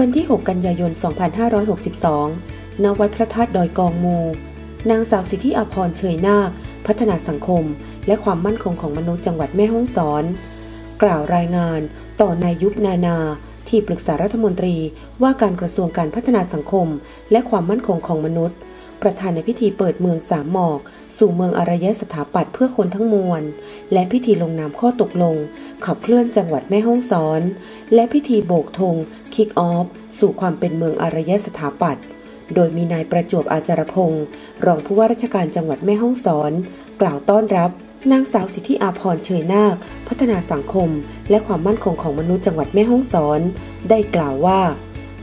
วันที่ 6 กันยายน 2562 ณ วัดพระธาตุดอยกองมู นางสาวสิทธิอภรเชยนาค พัฒนาสังคม และความมั่นคงของมนุษย์จังหวัดแม่ฮ่องสอน กล่าวรายงานต่อนายยุบนานา ที่ปรึกษารัฐมนตรีว่าการกระทรวงการพัฒนาสังคม และความมั่นคงของมนุษย์ ประธานในพิธีเปิดเมืองสามหมอก สู่เมืองอารยสถาปัตย์เพื่อคนทั้งมวล และพิธีลงนามข้อตกลง ขับเคลื่อนจังหวัดแม่ฮ่องสอน และพิธีโบกธงคิกออฟ สู่ความเป็นเมืองอารยสถาปัตย์โดยมีนายประจวบอาจารพงศ์รองผู้ว่าราชการจังหวัดแม่ฮ่องสอน กล่าวต้อนรับนางสาวสิทธิอาพรเชยนาค พัฒนาสังคม และความมั่นคงของมนุษย์จังหวัดแม่ฮ่องสอน ได้กล่าวว่า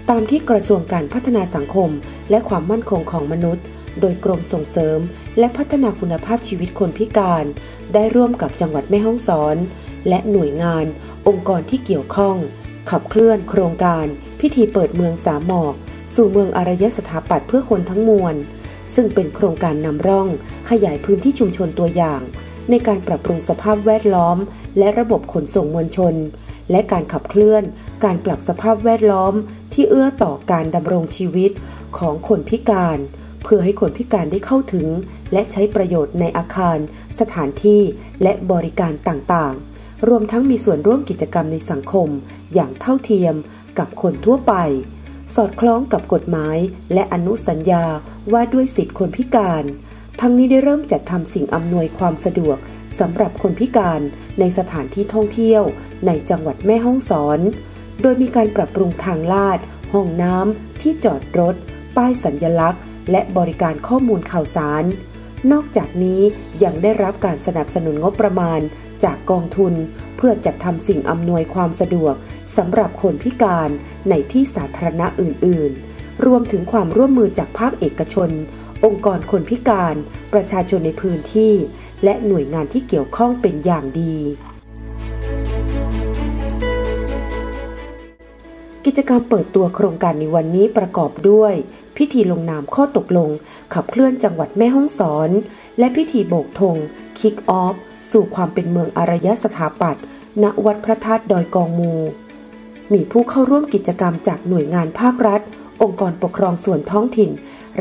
ตามที่กระทรวงการพัฒนาสังคม และความมั่นคงของมนุษย์ โดยกรมส่งเสริม และพัฒนาคุณภาพชีวิตคนพิการ ได้ร่วมกับจังหวัดแม่ฮ่องสอน และหน่วยงาน องค์กรที่เกี่ยวข้อง ขับเคลื่อนโครงการ พิธีเปิดเมืองสามหมอก สู่เมืองอารยสถาปัตย์เพื่อคนทั้งมวล ซึ่งเป็นโครงการนำร่อง ขยายพื้นที่ชุมชนตัวอย่าง ในการปรับปรุงสภาพแวดล้อม และระบบขนส่งมวลชน และการขับเคลื่อน การปรับสภาพแวดล้อม ที่เอื้อต่อการดำรงชีวิตของคนพิการ เพื่อให้คนพิการได้เข้าถึง และใช้ประโยชน์ในอาคาร สถานที่และบริการต่างๆ รวมทั้งมีส่วนร่วมกิจกรรมในสังคม อย่างเท่าเทียมกับคนทั่วไป สอดคล้องกับกฎหมาย และอนุสัญญาว่าด้วยสิทธิคนพิการ ทั้งนี้ได้เริ่มจัดทำสิ่งอำนวยความสะดวกสำหรับคนพิการในสถานที่ท่องเที่ยวในจังหวัดแม่ฮ่องสอน โดยมีการปรับปรุงทางลาด ห้องน้ำ ที่จอดรถ ป้ายสัญญลักษณ์ และบริการข้อมูลข่าวสาร นอกจากนี้ยังได้รับการสนับสนุนงบประมาณ จากกองทุน เพื่อจัดทำสิ่งอำนวยความสะดวกสำหรับคนพิการในที่สาธารณะอื่น ๆ รวมถึงความร่วมมือจากภาคเอกชน องค์กรคนพิการ ประชาชนในพื้นที่ และหน่วยงานที่เกี่ยวข้องเป็นอย่างดี กิจกรรมเปิดตัวโครงการในวันนี้ประกอบด้วย พิธีลงนามข้อตกลง ขับเคลื่อนจังหวัดแม่ฮ่องสอน และพิธีโบกธงคิกออฟสู่ความเป็นเมืองอารยสถาปัตย์ณวัดพระธาตุดอยกองมู มีผู้เข้าร่วมกิจกรรมจากหน่วยงานภาครัฐ องค์กรปกครองส่วนท้องถิ่น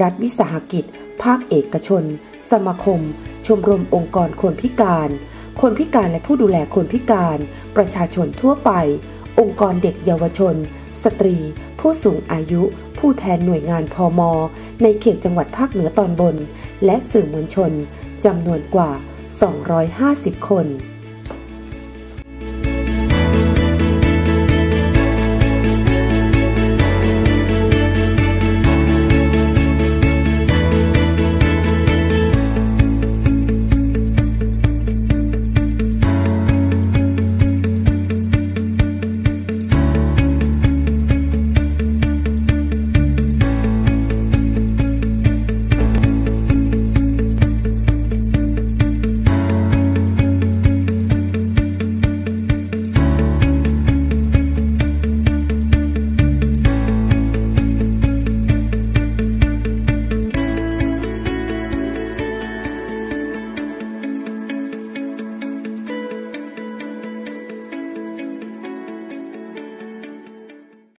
รัฐวิสาหกิจ ภาคเอกชน สมาคม ชมรมองค์กรคนพิการ คนพิการและผู้ดูแลคนพิการ ประชาชนทั่วไป องค์กรเด็กเยาวชน สตรี ผู้สูงอายุ ผู้แทนหน่วยงานพอมในเขตจังหวัดภาคเหนือตอนบน และสื่อมวลชนจำนวนกว่า 250 คน